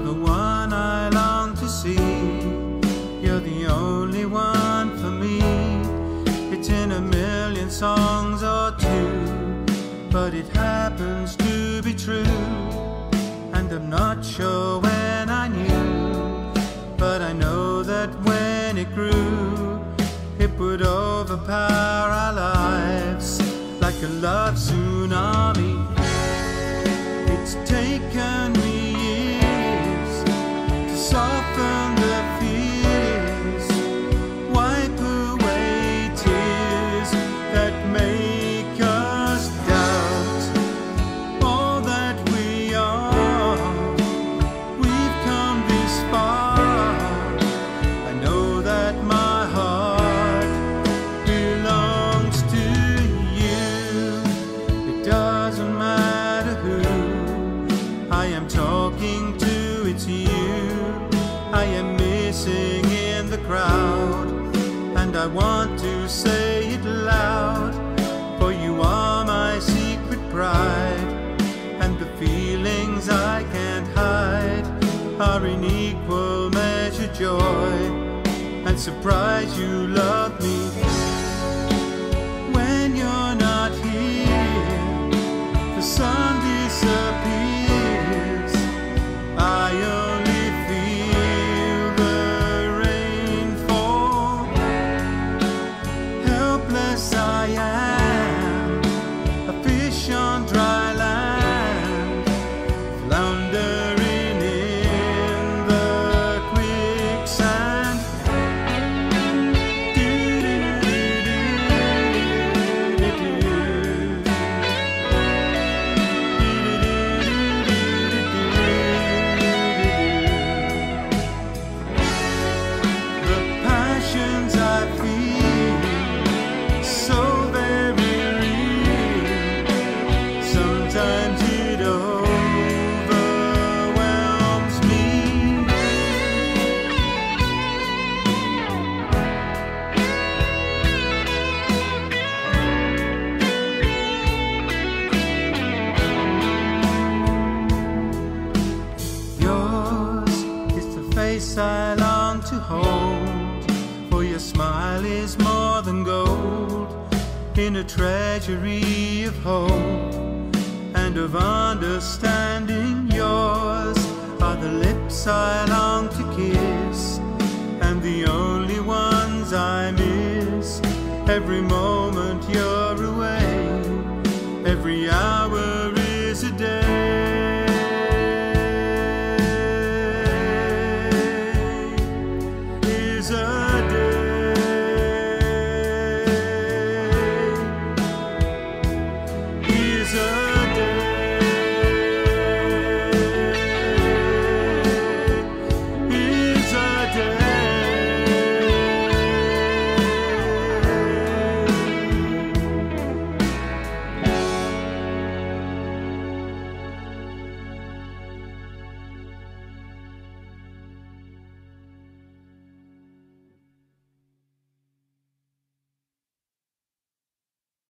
the one I long to see. You're the only one for me. It's in a million songs or two, but it happens to be true. And I'm not sure when I knew, but I know that when it grew, it would overpower our lives like a love tsunami. It's taken I want to say it loud. For you are my secret pride, and the feelings I can't hide are in equal measure joy and surprise you love me when you're not here. The sun disappears. I long to hold. For your smile is more than gold in a treasury of hope and of understanding yours are the lips I long to kiss and the only ones I miss. Every moment you're away every hour today.